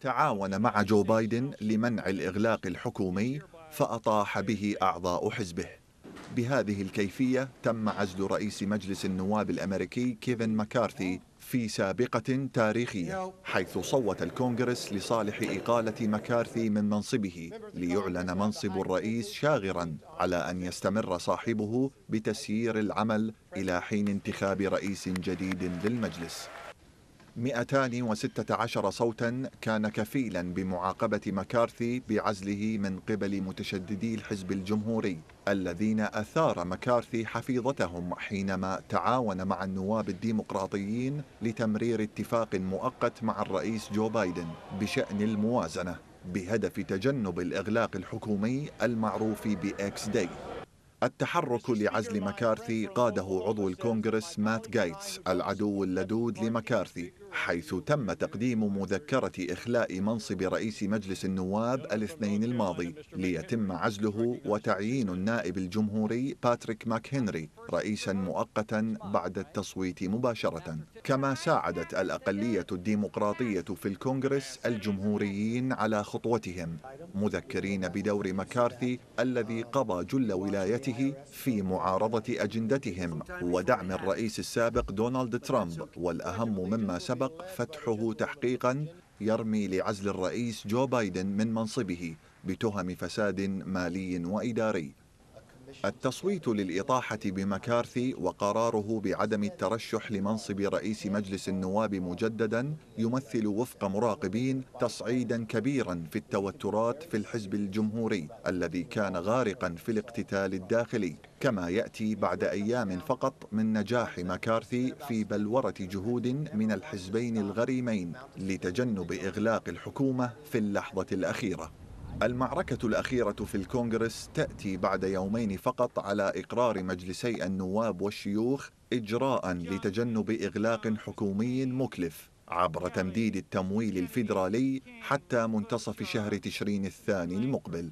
تعاون مع جو بايدن لمنع الإغلاق الحكومي فأطاح به أعضاء حزبه. بهذه الكيفية تم عزل رئيس مجلس النواب الأمريكي كيفن مكارثي في سابقة تاريخية حيث صوت الكونغرس لصالح إقالة مكارثي من منصبه ليعلن منصب الرئيس شاغرا على أن يستمر صاحبه بتسيير العمل إلى حين انتخاب رئيس جديد للمجلس. 216 صوتا كان كفيلا بمعاقبة مكارثي بعزله من قبل متشددي الحزب الجمهوري الذين أثار مكارثي حفيظتهم حينما تعاون مع النواب الديمقراطيين لتمرير اتفاق مؤقت مع الرئيس جو بايدن بشأن الموازنة بهدف تجنب الإغلاق الحكومي المعروف ب X day. التحرك لعزل مكارثي قاده عضو الكونغرس مات جايتس العدو اللدود لمكارثي حيث تم تقديم مذكرة إخلاء منصب رئيس مجلس النواب الاثنين الماضي ليتم عزله وتعيين النائب الجمهوري باتريك ماك هنري رئيسا مؤقتا بعد التصويت مباشرة. كما ساعدت الأقلية الديمقراطية في الكونغرس الجمهوريين على خطوتهم مذكرين بدور مكارثي الذي قضى جل ولايته في معارضة أجندتهم. ودعم الرئيس السابق دونالد ترامب والأهم مما سبق فتحه تحقيقا يرمي لعزل الرئيس جو بايدن من منصبه بتهم فساد مالي وإداري. التصويت للإطاحة بمكارثي وقراره بعدم الترشح لمنصب رئيس مجلس النواب مجددا يمثل وفق مراقبين تصعيدا كبيرا في التوترات في الحزب الجمهوري الذي كان غارقا في الاقتتال الداخلي كما يأتي بعد أيام فقط من نجاح مكارثي في بلورة جهود من الحزبين الغريمين لتجنب إغلاق الحكومة في اللحظة الأخيرة. المعركة الأخيرة في الكونغرس تأتي بعد يومين فقط على إقرار مجلسي النواب والشيوخ إجراء لتجنب إغلاق حكومي مكلف عبر تمديد التمويل الفيدرالي حتى منتصف شهر تشرين الثاني المقبل.